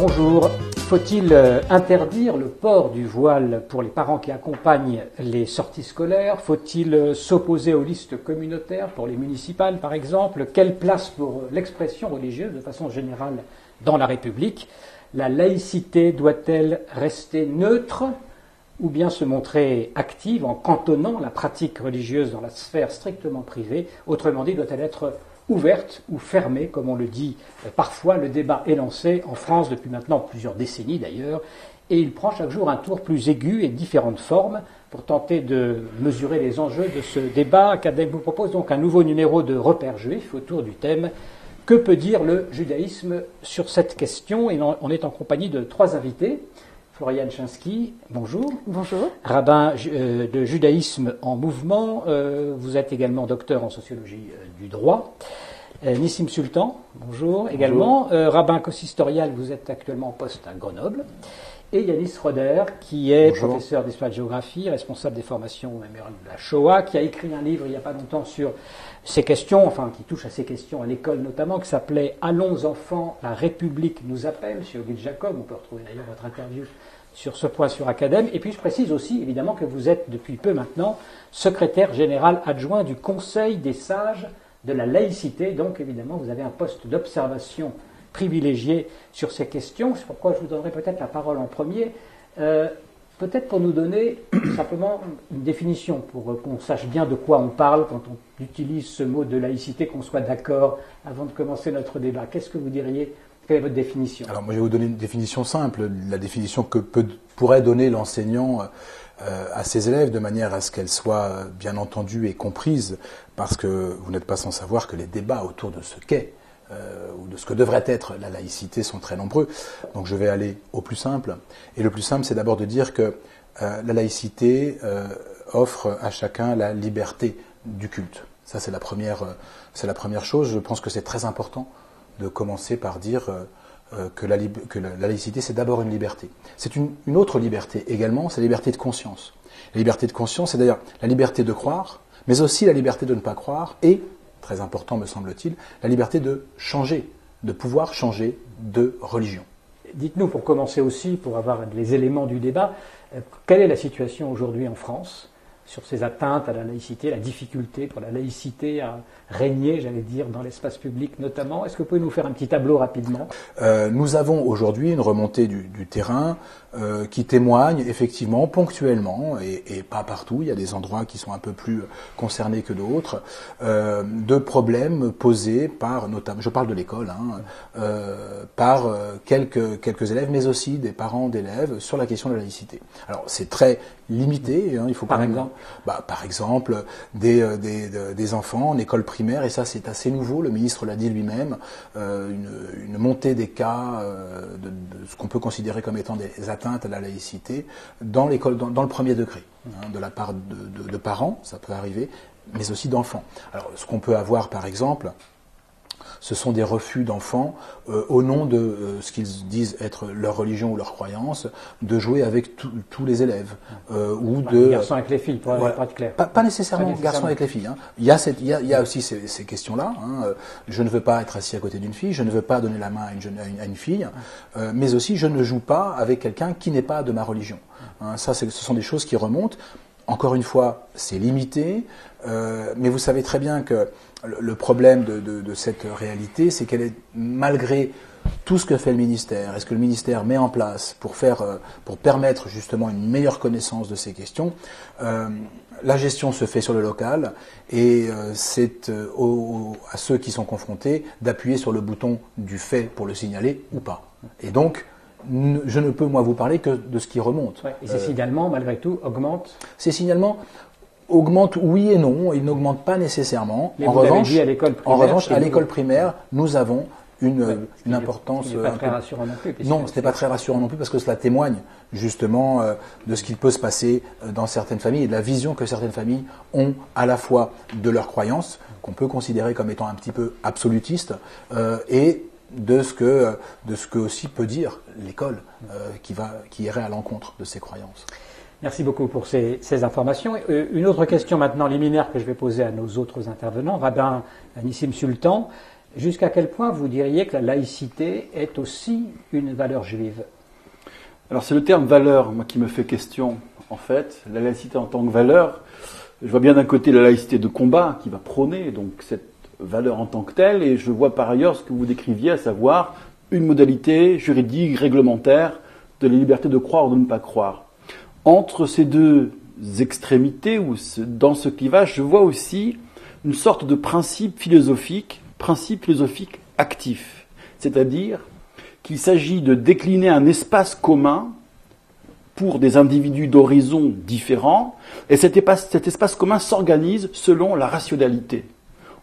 Bonjour. Faut-il euh, interdire le port du voile pour les parents qui accompagnent les sorties scolaires? Faut-il euh, s'opposer aux listes communautaires pour les municipales, par exemple? Quelle place pour euh, l'expression religieuse de façon générale dans la République? La laïcité doit-elle rester neutre ou bien se montrer active en cantonnant la pratique religieuse dans la sphère strictement privée? Autrement dit, doit-elle être ouverte ou fermée, comme on le dit euh, parfois. Le débat est lancé en France depuis maintenant plusieurs décennies d'ailleurs, et il prend chaque jour un tour plus aigu et différentes formes. Pour tenter de mesurer les enjeux de ce débat, Academ vous propose donc un nouveau numéro de repères juifs autour du thème Que peut dire le judaïsme sur cette question? Et on est en compagnie de trois invités. Florian Chinsky, bonjour. Bonjour. Rabbin euh, de judaïsme en mouvement, euh, vous êtes également docteur en sociologie euh, du droit. Nissim Sultan, bonjour également. rabbin consistorial, vous êtes actuellement en poste à Grenoble. Et Yanis Roder, qui est professeur d'histoire de géographie, responsable des formations mémoriales de la Shoah, qui a écrit un livre il n'y a pas longtemps sur ces questions, enfin qui touche à ces questions à l'école notamment, qui s'appelait Allons enfants, la République nous appelle, chez Ogil Jacob. On peut retrouver d'ailleurs votre interview sur ce point sur Acadème. Et puis je précise aussi évidemment que vous êtes depuis peu maintenant secrétaire général adjoint du Conseil des sages de la laïcité. Donc évidemment vous avez un poste d'observation privilégié sur ces questions. C'est pourquoi je vous donnerai peut-être la parole en premier. Euh, peut-être pour nous donner simplement une définition, pour qu'on sache bien de quoi on parle quand on utilise ce mot de laïcité, qu'on soit d'accord avant de commencer notre débat. Qu'est-ce que vous diriez? Quelle est votre définition? Alors moi je vais vous donner une définition simple, la définition que pourrait donner l'enseignant euh, à ses élèves de manière à ce qu'elle soit bien entendue et comprise, parce que vous n'êtes pas sans savoir que les débats autour de ce qu'est euh, ou de ce que devrait être la laïcité sont très nombreux. Donc je vais aller au plus simple. Et le plus simple, c'est d'abord de dire que euh, la laïcité euh, offre à chacun la liberté du culte. Ça, c'est la première, chose. Je pense que c'est très important de commencer par dire que la, que, la, laïcité, c'est d'abord une liberté. C'est une, une, autre liberté également, c'est la liberté de conscience. La liberté de conscience, c'est d'ailleurs la liberté de croire, mais aussi la liberté de ne pas croire et très important me semble-t-il, la liberté de changer, de pouvoir changer de religion. Dites-nous, pour commencer aussi, pour avoir les éléments du débat, euh, quelle est la situation aujourd'hui en France sur ces atteintes à la laïcité, la difficulté pour la laïcité à régner, j'allais dire, dans l'espace public notamment? Est-ce que vous pouvez nous faire un petit tableau rapidement? Euh, Nous avons aujourd'hui une remontée du, terrain euh, qui témoigne effectivement ponctuellement, et, pas partout, il y a des endroits qui sont un peu plus concernés que d'autres, euh, de problèmes posés par, notamment, je parle de l'école, hein, par quelques, quelques élèves, mais aussi des parents d'élèves sur la question de la laïcité. Alors c'est très limité, hein, il faut par exemple, bah, par exemple des, des, des enfants en école primaire et ça c'est assez nouveau, le ministre l'a dit lui-même, euh, une, montée des cas euh, de, ce qu'on peut considérer comme étant des atteintes à la laïcité dans l'école, dans, le premier degré, hein, de la part de, de parents, ça peut arriver, mais aussi d'enfants. Alors ce qu'on peut avoir par exemple, ce sont des refus d'enfants euh, au nom de euh, ce qu'ils disent être leur religion ou leur croyance, de jouer avec tous les élèves euh, ou de garçons avec les filles, pour être clair. Pas, nécessairement, garçons avec les filles. Hein. Il, y a cette, il, y a, il, y a aussi ces, ces questions-là. Hein. Je ne veux pas être assis à côté d'une fille, je ne veux pas donner la main à une, jeune, à une, fille, mais aussi je ne joue pas avec quelqu'un qui n'est pas de ma religion. Hein. Ça, ce sont des choses qui remontent. Encore une fois, c'est limité, mais vous savez très bien que le problème de, cette réalité, c'est qu'elle est, malgré tout ce que fait le ministère et ce que le ministère met en place pour, faire, euh, pour permettre justement une meilleure connaissance de ces questions, euh, la gestion se fait sur le local et euh, c'est à ceux qui sont confrontés d'appuyer sur le bouton du fait pour le signaler ou pas. Et donc, je ne peux moi vous parler que de ce qui remonte. et ces signalements, malgré tout, augmentent? Ces signalements, augmente oui et non, il n'augmente pas nécessairement. en, revanche, à en revanche, à l'école primaire, nous avons une, une importance. Ce pas très rassurant non plus. Non, ce n'est pas très rassurant non plus parce que cela témoigne justement euh, de ce qu'il peut se passer euh, dans certaines familles et de la vision que certaines familles ont à la fois de leurs croyances, qu'on peut considérer comme étant un petit peu absolutiste, euh, et de ce que de ce que aussi peut dire l'école qui va qui irait à l'encontre de ces croyances. Merci beaucoup pour ces, informations. Euh, une autre question maintenant liminaire que je vais poser à nos autres intervenants. Rabbin Nissim Sultan, Jusqu'à quel point vous diriez que la laïcité est aussi une valeur juive? Alors c'est le terme valeur, moi, qui me fait question, en fait. La laïcité en tant que valeur, je vois bien d'un côté la laïcité de combat qui va prôner donc cette valeur en tant que telle, et je vois par ailleurs ce que vous décriviez, à savoir une modalité juridique, réglementaire de la liberté de croire ou de ne pas croire. Entre ces deux extrémités, ou dans ce clivage, je vois aussi une sorte de principe philosophique, principe philosophique actif. C'est-à-dire qu'il s'agit de décliner un espace commun pour des individus d'horizons différents, et cet espace, cet espace commun s'organise selon la rationalité.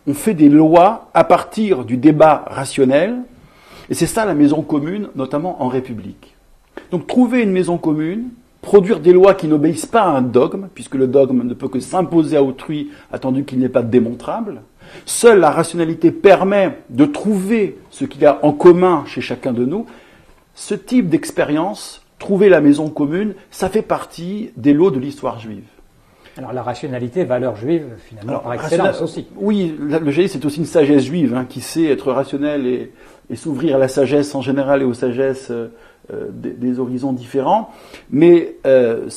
On fait des lois à partir du débat rationnel, et c'est ça la maison commune, notamment en République. Donc trouver une maison commune, produire des lois qui n'obéissent pas à un dogme, puisque le dogme ne peut que s'imposer à autrui, attendu qu'il n'est pas démontrable. Seule la rationalité permet de trouver ce qu'il y a en commun chez chacun de nous. Ce type d'expérience, trouver la maison commune, ça fait partie des lots de l'histoire juive. Alors la rationalité, valeur juive, finalement, par excellence aussi. Oui, le judaïsme, c'est aussi une sagesse juive hein, qui sait être rationnelle et, et s'ouvrir à la sagesse en général et aux sagesses euh, euh, des, horizons différents, mais euh,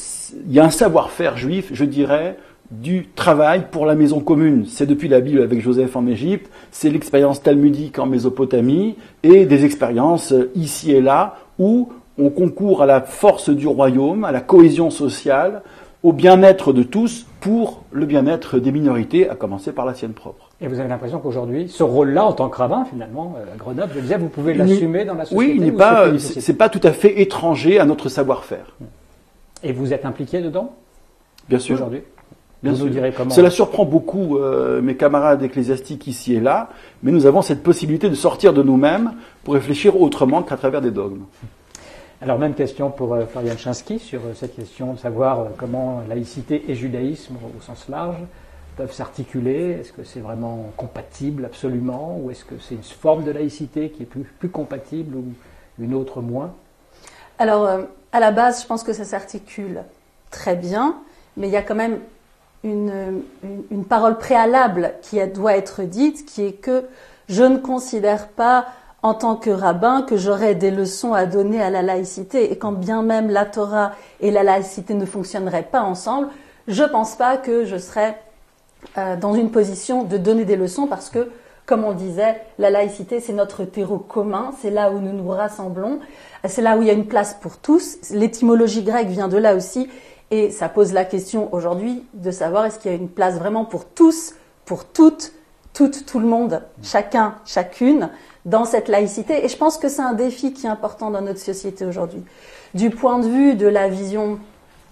il y a un savoir-faire juif, je dirais, du travail pour la maison commune. C'est depuis la Bible avec Joseph en Égypte, c'est l'expérience talmudique en Mésopotamie, et des expériences ici et là où on concourt à la force du royaume, à la cohésion sociale, au bien-être de tous pour le bien-être des minorités, à commencer par la sienne propre. Et vous avez l'impression qu'aujourd'hui, ce rôle-là, en tant que rabbin, finalement, euh, à Grenoble, je disais, vous pouvez l'assumer dans la société Oui, il n'est pas, c'est pas tout à fait étranger à notre savoir-faire. Et vous êtes impliqué dedans? Bien sûr. Aujourd'hui? Bien vous sûr. Nous direz comment Cela surprend beaucoup euh, mes camarades ecclésiastiques ici et là, mais nous avons cette possibilité de sortir de nous-mêmes pour réfléchir autrement qu'à travers des dogmes. Alors, même question pour euh, Florian Chinsky sur euh, cette question de savoir comment laïcité et judaïsme, au sens large, peuvent s'articuler. Est-ce que c'est vraiment compatible absolument Ou est-ce que c'est une forme de laïcité qui est plus, compatible ou une autre moins? Alors, euh, à la base, je pense que ça s'articule très bien, mais il y a quand même une, parole préalable qui doit être dite, qui est que je ne considère pas en tant que rabbin que j'aurais des leçons à donner à la laïcité. Et quand bien même la Torah et la laïcité ne fonctionneraient pas ensemble, je ne pense pas que je serais euh, dans une position de donner des leçons parce que, comme on disait, la laïcité, c'est notre terreau commun, c'est là où nous nous rassemblons, c'est là où il y a une place pour tous. L'étymologie grecque vient de là aussi, et ça pose la question aujourd'hui de savoir est-ce qu'il y a une place vraiment pour tous, pour toutes, toutes, tout le monde, chacun, chacune, dans cette laïcité. Et je pense que c'est un défi qui est important dans notre société aujourd'hui. Du point de vue de la vision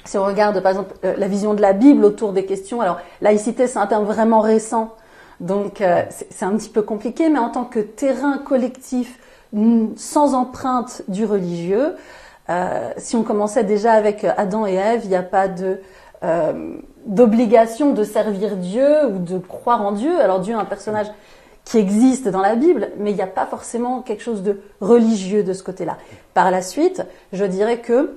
si on regarde par exemple euh, la vision de la Bible autour des questions, alors laïcité c'est un terme vraiment récent, donc euh, c'est un petit peu compliqué, mais en tant que terrain collectif sans empreinte du religieux, euh, si on commençait déjà avec Adam et Ève, il n'y a pas de d'obligation de servir Dieu ou de croire en Dieu. Alors Dieu est un personnage qui existe dans la Bible, mais il n'y a pas forcément quelque chose de religieux de ce côté-là. Par la suite, je dirais que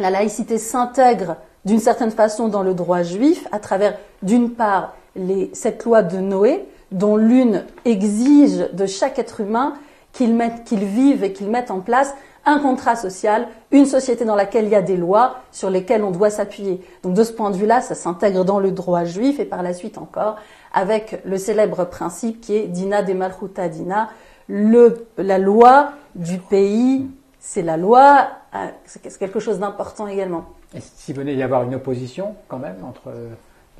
la laïcité s'intègre d'une certaine façon dans le droit juif à travers, d'une part, les, cette loi de Noé, dont l'une exige de chaque être humain qu'il qu'il vive et qu'il mette en place un contrat social, une société dans laquelle il y a des lois sur lesquelles on doit s'appuyer. Donc de ce point de vue-là, ça s'intègre dans le droit juif et par la suite encore avec le célèbre principe qui est Dina de Malchuta Dina, la loi du pays c'est la loi, euh, c'est quelque chose d'important également. Et s'il venait y avoir une opposition quand même entre euh,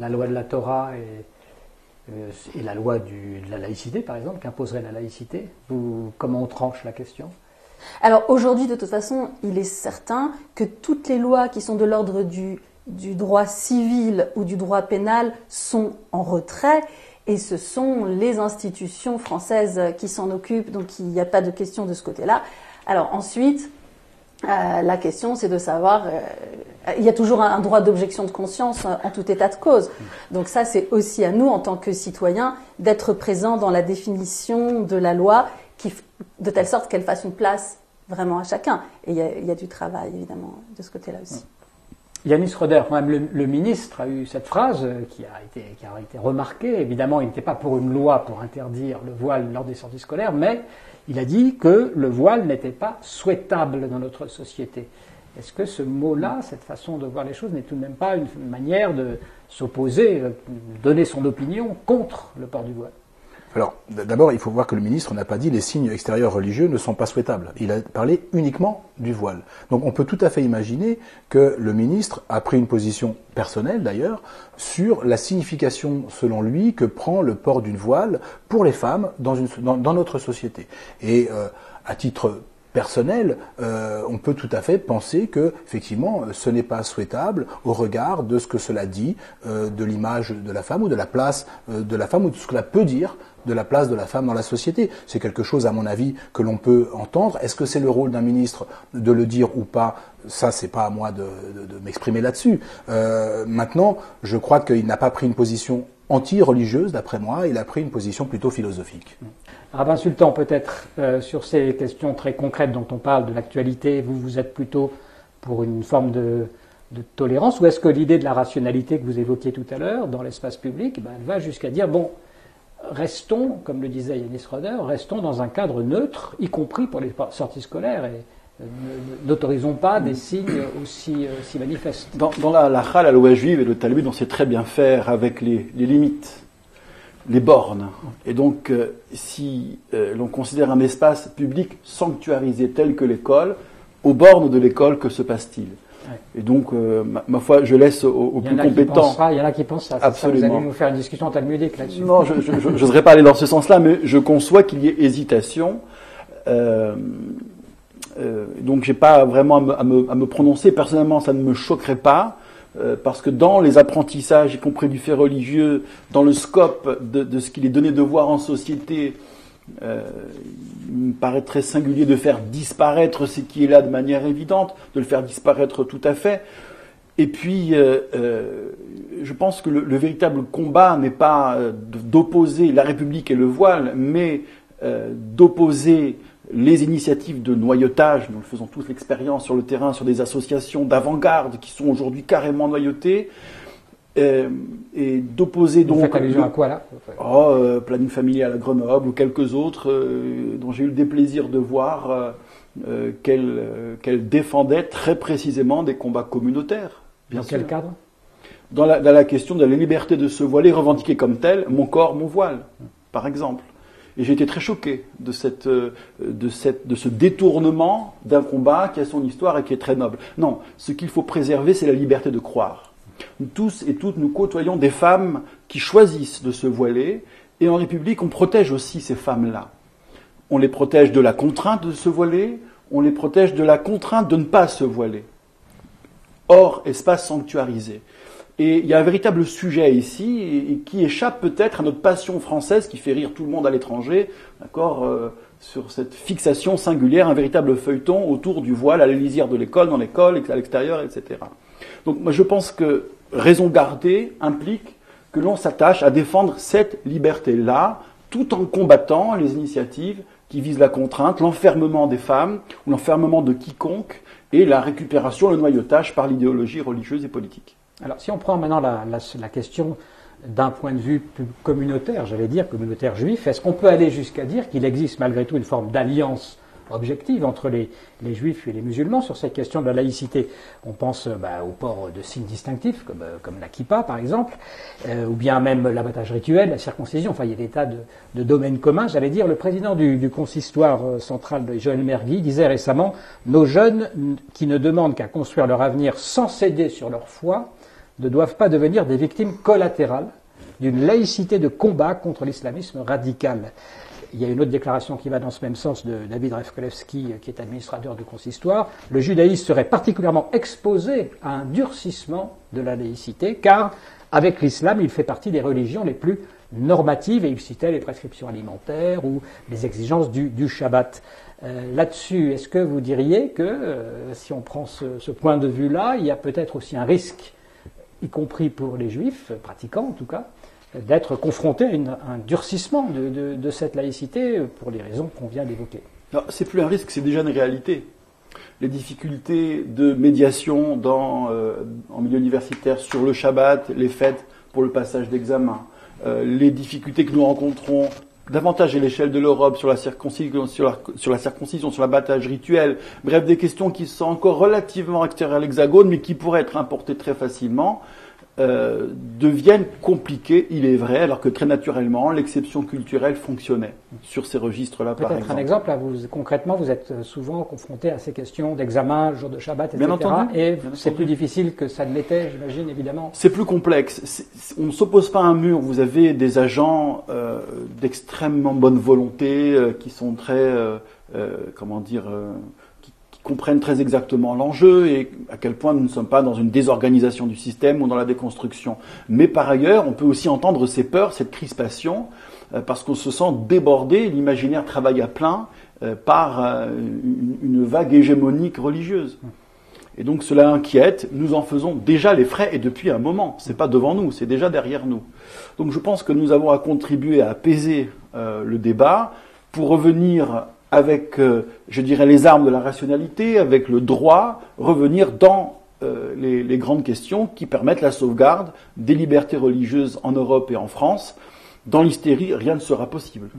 la loi de la Torah et, euh, et la loi de la laïcité, par exemple, qu'imposerait la laïcité, comment on tranche la question? Alors aujourd'hui, de toute façon, il est certain que toutes les lois qui sont de l'ordre du, droit civil ou du droit pénal sont en retrait et ce sont les institutions françaises qui s'en occupent, donc il n'y a pas de question de ce côté-là. Alors ensuite, euh, la question, c'est de savoir, euh, il y a toujours un, droit d'objection de conscience euh, en tout état de cause. Donc ça, c'est aussi à nous, en tant que citoyens, d'être présents dans la définition de la loi, de telle sorte qu'elle fasse une place vraiment à chacun. Et il y, a, du travail, évidemment, de ce côté-là aussi. Yanis Roder, quand même, le, ministre a eu cette phrase qui a été, qui a été remarquée. Évidemment, il n'était pas pour une loi pour interdire le voile lors des sorties scolaires, mais il a dit que le voile n'était pas souhaitable dans notre société. Est-ce que ce mot-là, cette façon de voir les choses, n'est tout de même pas une manière de s'opposer, de donner son opinion contre le port du voile? Alors, d'abord, il faut voir que le ministre n'a pas dit les signes extérieurs religieux ne sont pas souhaitables. Il a parlé uniquement du voile. Donc, on peut tout à fait imaginer que le ministre a pris une position personnelle, d'ailleurs, sur la signification, selon lui, que prend le port d'une voile pour les femmes dans, notre société. Et euh, à titre personnel, euh, on peut tout à fait penser que effectivement ce n'est pas souhaitable au regard de ce que cela dit euh, de l'image de la femme ou de la place de la femme ou de ce que cela peut dire de la place de la femme dans la société. C'est quelque chose, à mon avis, que l'on peut entendre. Est-ce que c'est le rôle d'un ministre de le dire ou pas? Ça, c'est pas à moi de, m'exprimer là-dessus. maintenant, je crois qu'il n'a pas pris une position anti-religieuse, d'après moi. Il a pris une position plutôt philosophique. Rabbin Sultan, peut-être euh, sur ces questions très concrètes dont on parle de l'actualité, vous, vous êtes plutôt pour une forme de, tolérance ou est-ce que l'idée de la rationalité que vous évoquiez tout à l'heure dans l'espace public ben, elle va jusqu'à dire bon, restons, comme le disait Yanis Roder, restons dans un cadre neutre, y compris pour les sorties scolaires et euh, n'autorisons pas des signes aussi, euh, manifestes. Dans, la, la la loi juive et le Talmud, on sait très bien faire avec les limites les bornes. Et donc, euh, si euh, l'on considère un espace public sanctuarisé tel que l'école, aux bornes de l'école, que se passe-t-il? Et donc, euh, ma, foi, je laisse aux, plus compétents. il y en a qui pensent ça. Absolument. vous allez nous faire une discussion talmudique là-dessus. Non, je n'oserais pas aller dans ce sens-là, mais je conçois qu'il y ait hésitation. donc, j'ai pas vraiment à me, à me prononcer. Personnellement, ça ne me choquerait pas. Euh, parce que dans les apprentissages, y compris du fait religieux, dans le scope de, ce qu'il est donné de voir en société, euh, il me paraît très singulier de faire disparaître ce qui est là de manière évidente, de le faire disparaître tout à fait. Et puis, euh, je pense que le, le véritable combat n'est pas d'opposer la République et le voile, mais d'opposer les initiatives de noyautage, nous le faisons tous l'expérience sur le terrain, sur des associations d'avant-garde qui sont aujourd'hui carrément noyautées, euh, et d'opposer donc. Vous faites allusion à quoi là oh, euh, Planning familial à Grenoble ou quelques autres euh, dont j'ai eu le déplaisir de voir qu'elles défendaient très précisément des combats communautaires. Bien Dans quel cadre? Dans la, dans la, question de la liberté de se voiler, revendiquer comme tel mon corps, mon voile, par exemple. Et j'ai été très choqué de, cette, de, cette, de ce détournement d'un combat qui a son histoire et qui est très noble. Non, ce qu'il faut préserver, c'est la liberté de croire. Tous et toutes, nous côtoyons des femmes qui choisissent de se voiler, et en République, on protège aussi ces femmes-là. On les protège de la contrainte de se voiler, on les protège de la contrainte de ne pas se voiler. Hors espace sanctuarisé. Et il y a un véritable sujet ici qui échappe peut-être à notre passion française qui fait rire tout le monde à l'étranger, d'accord, euh, sur cette fixation singulière, un véritable feuilleton autour du voile à l'élisière de l'école, dans l'école, à l'extérieur, etc. Donc moi je pense que raison gardée implique que l'on s'attache à défendre cette liberté-là, tout en combattant les initiatives qui visent la contrainte, l'enfermement des femmes ou l'enfermement de quiconque et la récupération, le noyautage par l'idéologie religieuse et politique. Alors, si on prend maintenant la, question d'un point de vue communautaire, j'allais dire communautaire juif, est-ce qu'on peut aller jusqu'à dire qu'il existe malgré tout une forme d'alliance objective entre les, juifs et les musulmans sur cette question de la laïcité On pense euh, bah, au port de signes distinctifs, comme, euh, comme la kippa par exemple, euh, ou bien même l'abattage rituel, la circoncision, enfin il y a des tas de, domaines communs. J'allais dire, le président du, consistoire central, Joël Mergui, disait récemment, nos jeunes qui ne demandent qu'à construire leur avenir sans céder sur leur foi, ne doivent pas devenir des victimes collatérales d'une laïcité de combat contre l'islamisme radical. Il y a une autre déclaration qui va dans ce même sens de David Refkolevski, qui est administrateur du consistoire. Le judaïsme serait particulièrement exposé à un durcissement de la laïcité, car avec l'islam, il fait partie des religions les plus normatives, et il citait les prescriptions alimentaires ou les exigences du, Shabbat. Euh, là-dessus, est-ce que vous diriez que, euh, si on prend ce, ce point de vue-là, il y a peut-être aussi un risque y compris pour les juifs, pratiquants en tout cas, d'être confrontés à, un durcissement de, cette laïcité pour les raisons qu'on vient d'évoquer. C'est plus un risque, c'est déjà une réalité. les difficultés de médiation dans, en milieu universitaire sur le Shabbat, les fêtes pour le passage d'examen, les difficultés que nous rencontrons davantage à l'échelle de l'Europe sur la circoncision, sur la, sur la circoncision, sur l'abattage rituel, bref, des questions qui sont encore relativement extérieures à l'hexagone, mais qui pourraient être importées très facilement, euh, deviennent compliquées, il est vrai, alors que très naturellement, l'exception culturelle fonctionnait sur ces registres-là, par exemple. Peut-être un exemple, vous, concrètement, vous êtes souvent confronté à ces questions d'examen, jour de Shabbat, etc. Bien entendu. Et c'est plus difficile que ça ne l'était, j'imagine, évidemment. C'est plus complexe. On ne s'oppose pas à un mur. Vous avez des agents euh, d'extrêmement bonne volonté euh, qui sont très, comment dire, comprennent très exactement l'enjeu et à quel point nous ne sommes pas dans une désorganisation du système ou dans la déconstruction. Mais par ailleurs, on peut aussi entendre ces peurs, cette crispation, euh, parce qu'on se sent débordé, l'imaginaire travaille à plein euh, par euh, une, vague hégémonique religieuse. Et donc cela inquiète, nous en faisons déjà les frais et depuis un moment. C'est pas devant nous, c'est déjà derrière nous. Donc je pense que nous avons à contribuer à apaiser le débat pour revenir avec, euh, je dirais, les armes de la rationalité, avec le droit, revenir dans euh, les, les, grandes questions qui permettent la sauvegarde des libertés religieuses en Europe et en France. Dans l'hystérie, rien ne sera possible.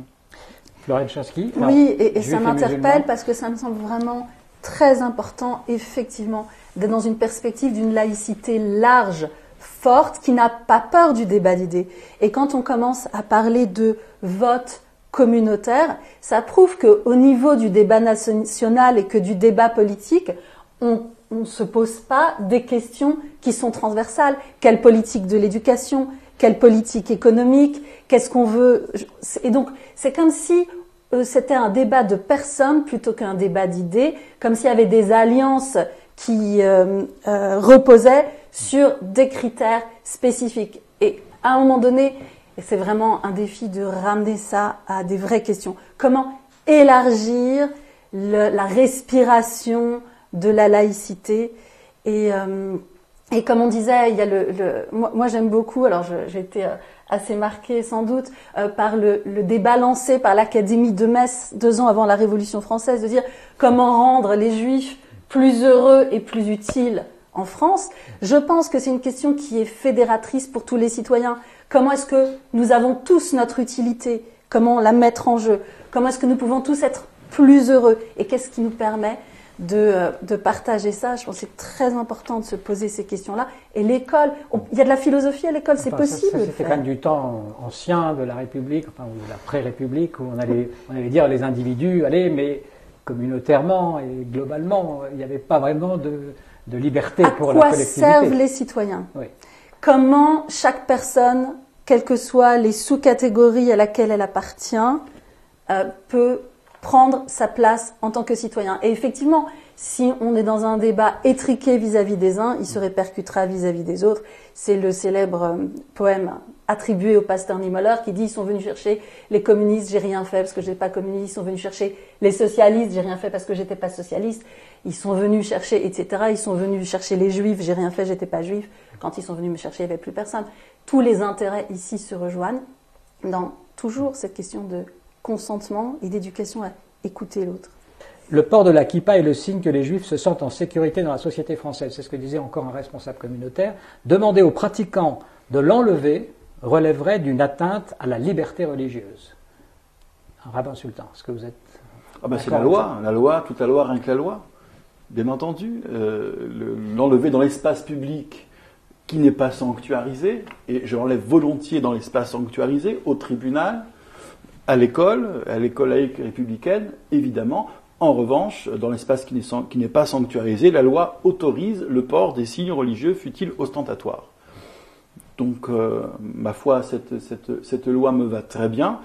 Florence Chasky Oui, et, et ça m'interpelle parce que ça me semble vraiment très important, effectivement, d'être dans une perspective d'une laïcité large, forte, qui n'a pas peur du débat d'idées. Et quand on commence à parler de vote, communautaire, ça prouve qu'au niveau du débat national et que du débat politique, on ne se pose pas des questions qui sont transversales. Quelle politique de l'éducation? Quelle politique économique? Qu'est-ce qu'on veut? Et donc, c'est comme si euh, c'était un débat de personnes plutôt qu'un débat d'idées, comme s'il y avait des alliances qui euh, euh, reposaient sur des critères spécifiques. Et à un moment donné, c'est vraiment un défi de ramener ça à des vraies questions. Comment élargir la respiration de la laïcité et, euh, et comme on disait, il y a le, moi, j'aime beaucoup, alors j'ai été euh, assez marquée sans doute euh, par le, le, débat lancé par l'Académie de Metz deux ans avant la Révolution française, de dire comment rendre les Juifs plus heureux et plus utiles en France. Je pense que c'est une question qui est fédératrice pour tous les citoyens. Comment est-ce que nous avons tous notre utilité? Comment la mettre en jeu? Comment est-ce que nous pouvons tous être plus heureux? Et qu'est-ce qui nous permet de, euh, de, partager ça? Je pense que c'est très important de se poser ces questions-là. Et l'école, il y a de la philosophie à l'école, c'est possible. C'était quand même du temps ancien de la République, enfin, ou de la pré-République, où on allait, on allait dire les individus, allez, mais communautairement et globalement, il n'y avait pas vraiment de, de liberté pour la collectivité. À quoi servent les citoyens? Oui comment chaque personne, quelles que soient les sous-catégories à laquelle elle appartient, euh, peut prendre sa place en tant que citoyen. Et effectivement, si on est dans un débat étriqué vis-à-vis des uns, il se répercutera vis-à-vis des autres. C'est le célèbre euh, poème attribué au pasteur Niemöller qui dit ils sont venus chercher les communistes, j'ai rien fait parce que j'étais pas communiste, ils sont venus chercher les socialistes, j'ai rien fait parce que j'étais pas socialiste, ils sont venus chercher, etc. Ils sont venus chercher les juifs, j'ai rien fait, j'étais pas juif. Quand ils sont venus me chercher, il n'y avait plus personne. Tous les intérêts ici se rejoignent dans toujours cette question de consentement et d'éducation à écouter l'autre. Le port de la kippa est le signe que les juifs se sentent en sécurité dans la société française. C'est ce que disait encore un responsable communautaire. Demander aux pratiquants de l'enlever relèverait d'une atteinte à la liberté religieuse. Un rabbin sultan, est-ce que vous êtes. Ah ben c'est la loi, la loi, toute la loi, rien que la loi. Bien entendu, euh, l'enlever dans l'espace public qui n'est pas sanctuarisé, et je l'enlève volontiers dans l'espace sanctuarisé, au tribunal, à l'école, à l'école laïque républicaine, évidemment. En revanche, dans l'espace qui n'est pas sanctuarisé, la loi autorise le port des signes religieux, fut-il ostentatoire. Donc, euh, ma foi, cette, loi me va très bien.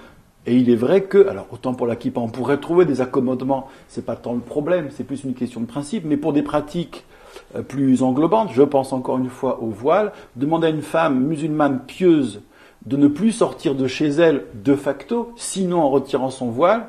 Et il est vrai que, alors autant pour kippa, on pourrait trouver des accommodements, c'est pas tant le problème, c'est plus une question de principe, mais pour des pratiques euh, plus englobante, je pense encore une fois au voile, demander à une femme musulmane pieuse de ne plus sortir de chez elle de facto, sinon en retirant son voile,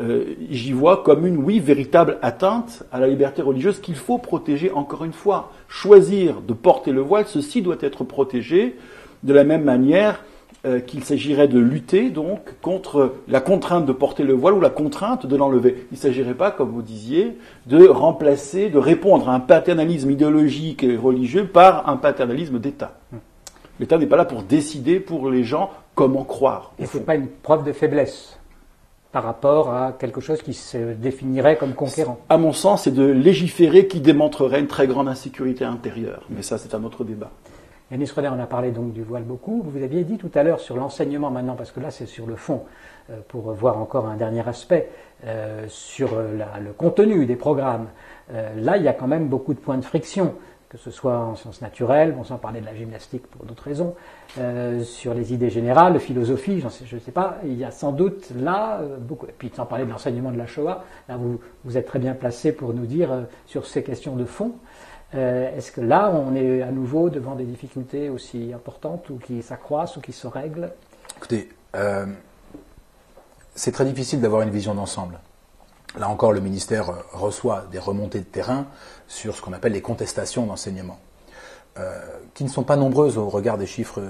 euh, j'y vois comme une, oui, véritable atteinte à la liberté religieuse qu'il faut protéger encore une fois. Choisir de porter le voile, ceci doit être protégé de la même manière euh, qu'il s'agirait de lutter donc contre la contrainte de porter le voile ou la contrainte de l'enlever. Il ne s'agirait pas, comme vous disiez, de remplacer, de répondre à un paternalisme idéologique et religieux par un paternalisme d'État. L'État n'est pas là pour décider pour les gens comment croire. Et ce n'est pas une preuve de faiblesse par rapport à quelque chose qui se définirait comme conquérant. À mon sens, c'est de légiférer qui démontrerait une très grande insécurité intérieure. Mais ça, c'est un autre débat. Yanis Roder, on a parlé donc du voile beaucoup. Vous aviez dit tout à l'heure sur l'enseignement maintenant, parce que là c'est sur le fond, euh, pour voir encore un dernier aspect, euh, sur le contenu des programmes. Euh, là, il y a quand même beaucoup de points de friction, que ce soit en sciences naturelles, bon, sans parler de la gymnastique pour d'autres raisons, sur les idées générales, philosophie, sais, je ne sais pas, il y a sans doute là beaucoup. Et puis sans parler de l'enseignement de la Shoah, là vous, vous êtes très bien placé pour nous dire sur ces questions de fond. Euh, est-ce que là, on est à nouveau devant des difficultés aussi importantes ou qui s'accroissent ou qui se règlent Écoutez, euh, c'est très difficile d'avoir une vision d'ensemble. Là encore, le ministère reçoit des remontées de terrain sur ce qu'on appelle les contestations d'enseignement, euh, qui ne sont pas nombreuses au regard des chiffres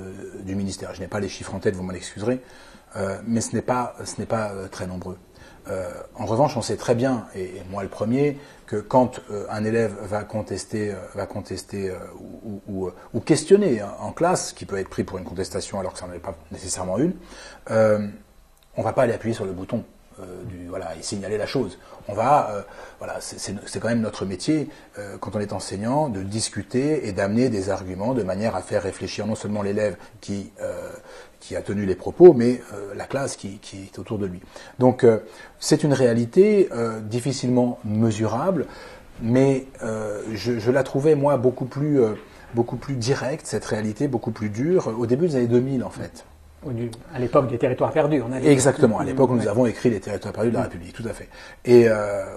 du ministère. Je n'ai pas les chiffres en tête, vous m'en excuserez, mais ce n'est pas très nombreux. En revanche, on sait très bien, et moi le premier, que quand euh, un élève va contester, euh, va contester euh, ou, ou, questionner en classe, qui peut être pris pour une contestation alors que ça n'en est pas nécessairement une, on va pas aller appuyer sur le bouton. Du, voilà, et signaler la chose. On va, voilà, c'est quand même notre métier quand on est enseignant de discuter et d'amener des arguments de manière à faire réfléchir non seulement l'élève qui qui a tenu les propos, mais euh, la classe qui, est autour de lui. Donc euh, c'est une réalité euh, difficilement mesurable, mais je, la trouvais moi beaucoup plus, beaucoup plus directe, cette réalité, beaucoup plus dure, au début des années 2000 en fait. À l'époque des territoires perdus, on a Exactement, à l'époque où nous avons écrit les territoires perdus de la République, tout à fait. Et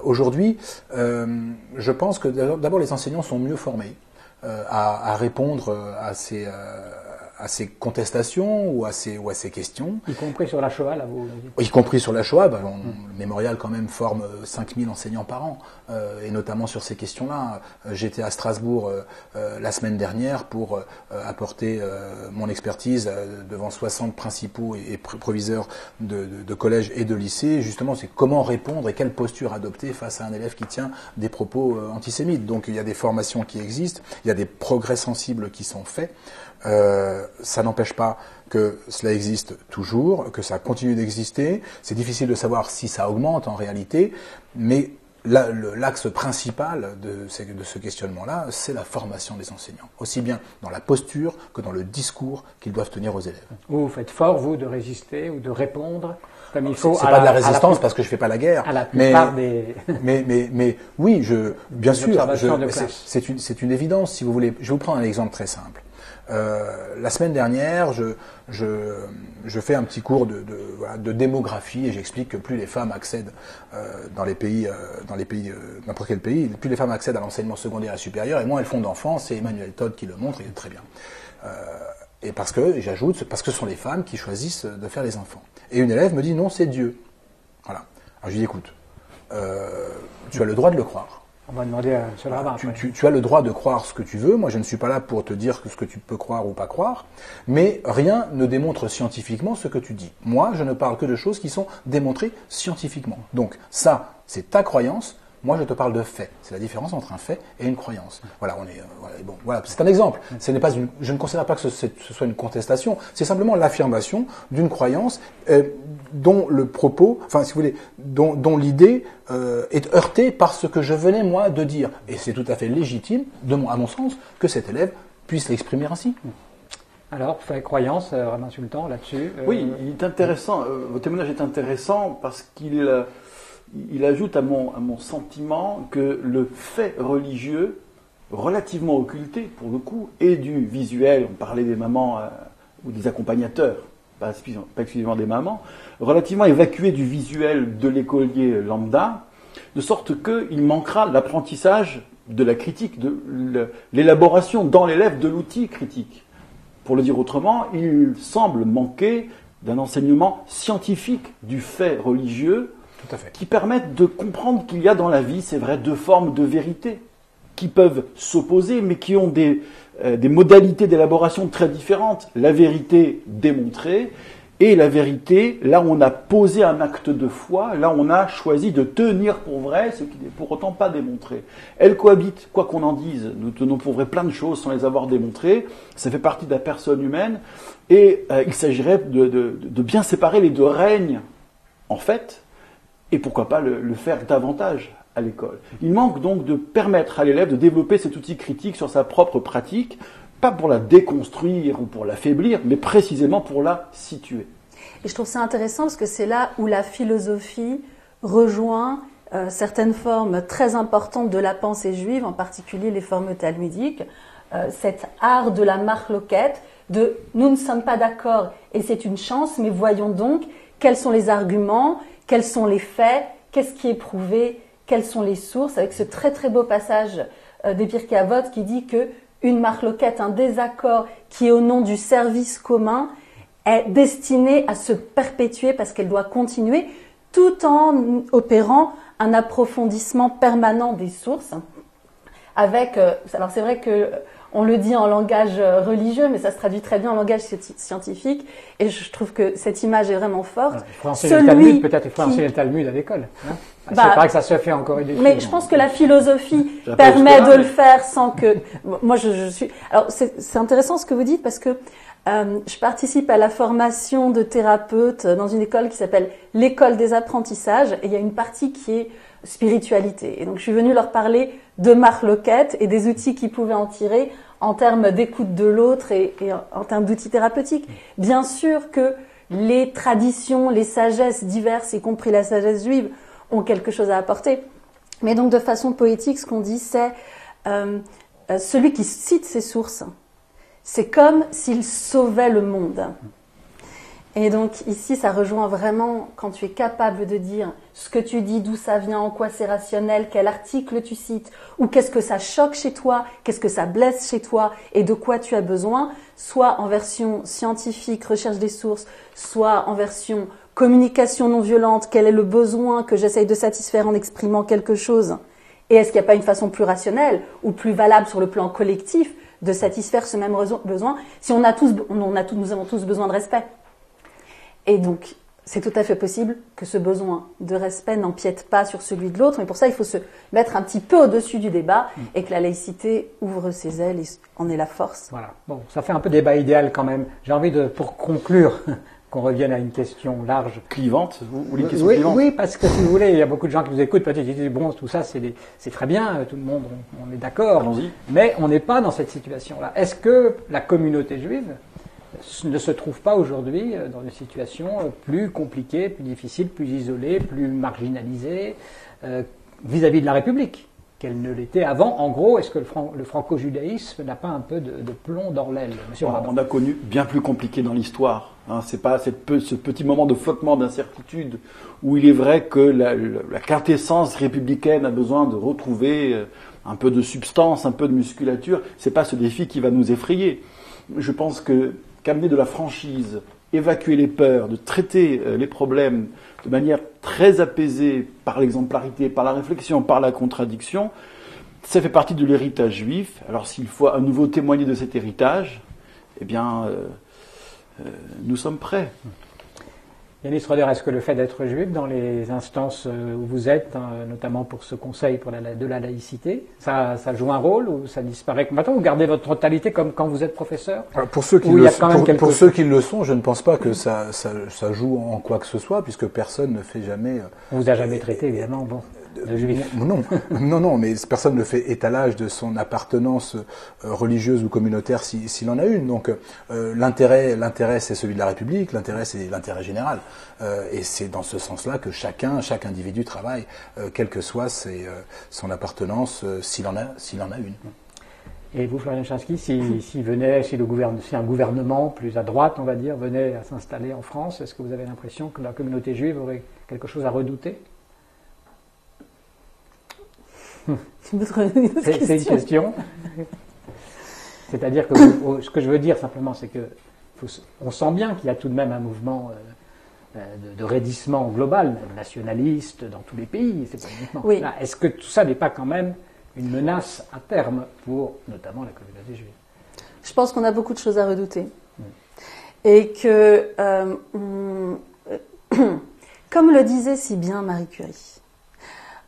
aujourd'hui, je pense que d'abord les enseignants sont mieux formés à, à, répondre à ces à ces contestations ou à ces, ou à ces questions. Y compris sur la Shoah, là, vous Y compris sur la Shoah, bah, le mémorial quand même forme 5000 euh, enseignants par an, euh, et notamment sur ces questions-là. Euh, j'étais à Strasbourg la semaine dernière pour apporter mon expertise devant 60 principaux et, proviseurs de, de, collèges et de lycées. Justement, c'est comment répondre et quelle posture adopter face à un élève qui tient des propos antisémites. Donc il y a des formations qui existent, il y a des progrès sensibles qui sont faits. Euh, ça n'empêche pas que cela existe toujours, que ça continue d'exister. C'est difficile de savoir si ça augmente en réalité, mais l'axe principal de, ce questionnement-là, c'est la formation des enseignants, aussi bien dans la posture que dans le discours qu'ils doivent tenir aux élèves. Vous faites fort, vous, de résister ou de répondre comme il faut. C'est pas de la résistance parce que je fais pas la guerre. À la plupart mais, des... mais, mais, mais, oui, je, bien sûr, c'est une, une évidence, si vous voulez. Je vais vous prendre un exemple très simple. Euh, la semaine dernière, je, fais un petit cours de, démographie et j'explique que plus les femmes accèdent euh, dans les pays, euh, dans les pays, n'importe quel pays, plus les femmes accèdent à l'enseignement secondaire et supérieur et moins elles font d'enfants. C'est Emmanuel Todd qui le montre, il est très bien. Et parce que, j'ajoute, parce que ce sont les femmes qui choisissent de faire les enfants. Et une élève me dit non, c'est Dieu. Voilà. Alors je lui dis écoute, tu as le droit de le croire. On va demander à M. Rabbin. Tu, as le droit de croire ce que tu veux. Moi, je ne suis pas là pour te dire ce que tu peux croire ou pas croire. Mais rien ne démontre scientifiquement ce que tu dis. Moi, je ne parle que de choses qui sont démontrées scientifiquement. Donc, ça, c'est ta croyance. Moi, je te parle de fait. C'est la différence entre un fait et une croyance. Voilà, on est, euh, voilà, bon, voilà, c'est un exemple. Ce n'est pas une, je ne considère pas que ce, ce soit une contestation. C'est simplement l'affirmation d'une croyance euh, dont le propos, enfin, si vous voulez, dont, dont l'idée euh, est heurtée par ce que je venais moi de dire. Et c'est tout à fait légitime, de mon, à mon sens, que cet élève puisse l'exprimer ainsi. Alors, fait croyance, euh, Sultan, là-dessus. oui, il est intéressant. votre témoignage est intéressant parce qu'il il ajoute à mon, sentiment que le fait religieux, relativement occulté pour le coup, et du visuel, on parlait des mamans euh, ou des accompagnateurs, pas, exclusivement des mamans, relativement évacué du visuel de l'écolier lambda, de sorte qu'il manquera l'apprentissage de la critique, de l'élaboration dans l'élève de l'outil critique. Pour le dire autrement, il semble manquer d'un enseignement scientifique du fait religieux qui permettent de comprendre qu'il y a dans la vie, c'est vrai, deux formes de vérité. qui peuvent s'opposer, mais qui ont des, euh, modalités d'élaboration très différentes. La vérité démontrée et la vérité, là où on a posé un acte de foi, là on a choisi de tenir pour vrai ce qui n'est pour autant pas démontré. Elles cohabitent, quoi qu'on en dise. Nous tenons pour vrai plein de choses sans les avoir démontrées. Ça fait partie de la personne humaine. Et euh, il s'agirait de, bien séparer les deux règnes, en fait, et pourquoi pas le, faire davantage à l'école. Il manque donc de permettre à l'élève de développer cet outil critique sur sa propre pratique, pas pour la déconstruire ou pour l'affaiblir, mais précisément pour la situer. Et je trouve ça intéressant parce que c'est là où la philosophie rejoint euh, certaines formes très importantes de la pensée juive, en particulier les formes talmudiques, euh, cet art de la marloquette, de nous ne sommes pas d'accord et c'est une chance, mais voyons donc quels sont les arguments, quels sont les faits, qu'est-ce qui est prouvé, quelles sont les sources, avec ce très très beau passage euh, des qui dit que une marloquette, un désaccord qui est au nom du service commun, est destinée à se perpétuer parce qu'elle doit continuer tout en opérant un approfondissement permanent des sources. Avec, euh, alors c'est vrai que on le dit en langage euh, religieux, mais ça se traduit très bien en langage scientifique. Et je trouve que cette image est vraiment forte. Il faut enseigner le Talmud, peut-être il faut enseigner le Talmud à l'école. Hein bah, c'est vrai que ça se fait encore Mais je pense que la philosophie permet de le faire sans que. Moi, je, je suis. Alors, c'est intéressant ce que vous dites parce que euh, je participe à la formation de thérapeutes dans une école qui s'appelle l'école des apprentissages et il y a une partie qui est spiritualité. Et donc, je suis venue leur parler de Marc Loquette et des outils qu'ils pouvaient en tirer en termes d'écoute de l'autre et, et en termes d'outils thérapeutiques. Bien sûr que les traditions, les sagesses diverses, y compris la sagesse juive, ont quelque chose à apporter. Mais donc de façon poétique, ce qu'on dit, c'est euh, euh, celui qui cite ses sources, c'est comme s'il sauvait le monde. Et donc ici, ça rejoint vraiment quand tu es capable de dire ce que tu dis, d'où ça vient, en quoi c'est rationnel, quel article tu cites, ou qu'est-ce que ça choque chez toi, qu'est-ce que ça blesse chez toi, et de quoi tu as besoin, soit en version scientifique, recherche des sources, soit en version communication non violente, quel est le besoin que j'essaye de satisfaire en exprimant quelque chose. Et est-ce qu'il n'y a pas une façon plus rationnelle ou plus valable sur le plan collectif de satisfaire ce même besoin si on a tous, on a tous, nous avons tous besoin de respect? Et donc, c'est tout à fait possible que ce besoin de respect n'empiète pas sur celui de l'autre, mais pour ça, il faut se mettre un petit peu au-dessus du débat et que la laïcité ouvre ses ailes et en est la force. Voilà. Bon, ça fait un peu débat idéal quand même. J'ai envie de, pour conclure, qu'on revienne à une question large. Clivante, vous, une question oui, Oui, parce que si vous voulez, il y a beaucoup de gens qui nous écoutent, peut-être qui disent, bon, tout ça, c'est très bien, tout le monde, on, est d'accord, mais on n'est pas dans cette situation-là. Est-ce que la communauté juive ne se trouve pas aujourd'hui euh, dans une situation euh, plus compliquée, plus difficile, plus isolée, plus marginalisée euh, vis-à-vis de la République qu'elle ne l'était avant. En gros, est-ce que le, franco-judaïsme n'a pas un peu de, plomb dans l'aile On a connu bien plus compliqué dans l'histoire. Hein. C'est pas ce petit moment de flottement d'incertitude où il est vrai que la, quintessence républicaine a besoin de retrouver un peu de substance, un peu de musculature. C'est pas ce défi qui va nous effrayer. Je pense que qu'amener de la franchise, évacuer les peurs, de traiter euh, les problèmes de manière très apaisée par l'exemplarité, par la réflexion, par la contradiction, ça fait partie de l'héritage juif. Alors s'il faut à nouveau témoigner de cet héritage, eh bien, euh, euh, nous sommes prêts. Yanis Roder, est-ce que le fait d'être juif dans les instances euh, où vous êtes, hein, notamment pour ce conseil pour la, de la laïcité, ça, joue un rôle ou ça disparaît Maintenant, vous gardez votre totalité comme quand vous êtes professeur? Pour ceux qui, le, pour, ceux qui le sont, je ne pense pas que ça, ça, joue en quoi que ce soit, puisque personne ne fait jamais. On vous a jamais traité, évidemment. Bon. Non, non, non, mais personne ne fait étalage de son appartenance euh, religieuse ou communautaire s'il en a une. Donc euh, l'intérêt, l'intérêt, c'est celui de la République. L'intérêt, c'est l'intérêt général. Euh, et c'est dans ce sens-là que chacun, chaque individu travaille, quelle que soit son appartenance, s'il en a, s'il en a une. Et vous, Florian Chansky, si, si, venait, si, le si un gouvernement plus à droite, on va dire, venait à s'installer en France, est-ce que vous avez l'impression que la communauté juive aurait quelque chose à redouter? c'est une question. C'est-à-dire que ce que je veux dire simplement, c'est que on sent bien qu'il y a tout de même un mouvement euh, euh, de, raidissement global, nationaliste dans tous les pays. C'est. Est-ce que tout ça n'est pas quand même une menace à terme pour notamment la communauté juive? Je pense qu'on a beaucoup de choses à redouter. Et que, euh, comme le disait si bien Marie Curie,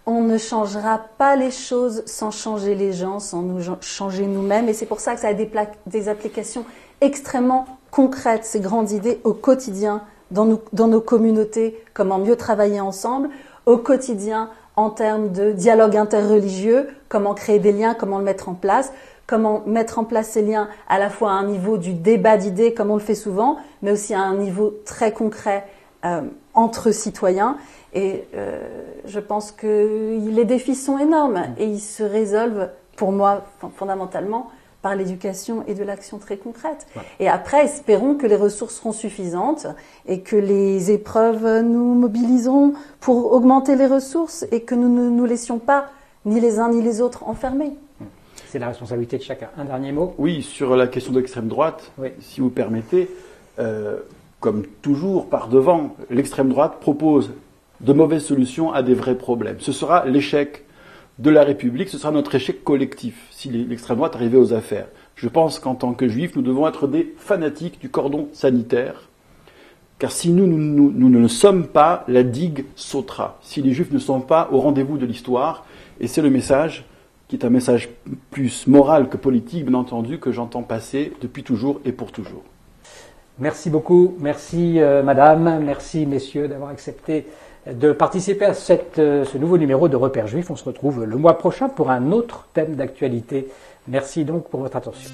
on ne changera pas les choses sans changer les gens, sans nous changer nous-mêmes. Et c'est pour ça que ça a des, applications extrêmement concrètes, ces grandes idées au quotidien, dans nos communautés, comment mieux travailler ensemble, au quotidien en termes de dialogue interreligieux, comment créer des liens, comment le mettre en place, comment mettre en place ces liens à la fois à un niveau du débat d'idées, comme on le fait souvent, mais aussi à un niveau très concret euh, entre citoyens. Et euh, je pense que les défis sont énormes et ils se résolvent, pour moi, fondamentalement, par l'éducation et de l'action très concrète. Et après, espérons que les ressources seront suffisantes et que les épreuves nous mobiliseront pour augmenter les ressources et que nous ne nous laissions pas, ni les uns ni les autres, enfermés. C'est la responsabilité de chacun. Un dernier mot? Oui, sur la question de l'extrême droite, si vous permettez, euh, comme toujours par devant, l'extrême droite propose de mauvaises solutions à des vrais problèmes. Ce sera l'échec de la République, ce sera notre échec collectif si l'extrême droite arrivait aux affaires. Je pense qu'en tant que juifs, nous devons être des fanatiques du cordon sanitaire, car si nous, nous, nous, ne le sommes pas, la digue sautera. Si les juifs ne sont pas au rendez-vous de l'histoire, et c'est le message qui est un message plus moral que politique, bien entendu, que j'entends passer depuis toujours et pour toujours. Merci beaucoup, merci euh, madame, merci messieurs d'avoir accepté de participer à cette, euh, ce nouveau numéro de Repères Juifs. On se retrouve le mois prochain pour un autre thème d'actualité. Merci donc pour votre attention.